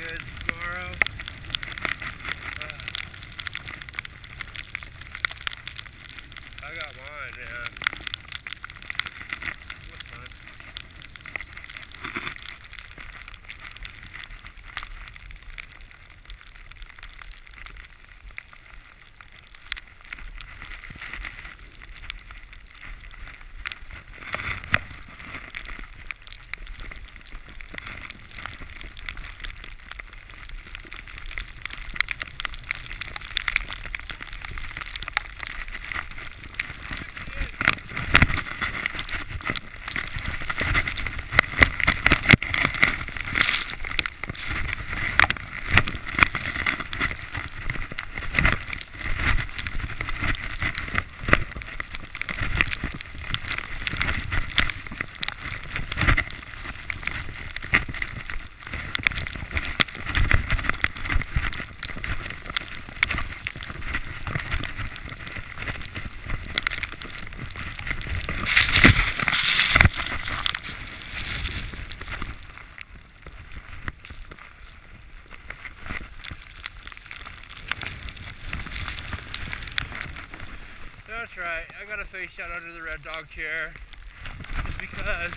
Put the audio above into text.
good tomorrow. Uh, I got mine, man. that's right. I got a face shot under the red dog chair. Just because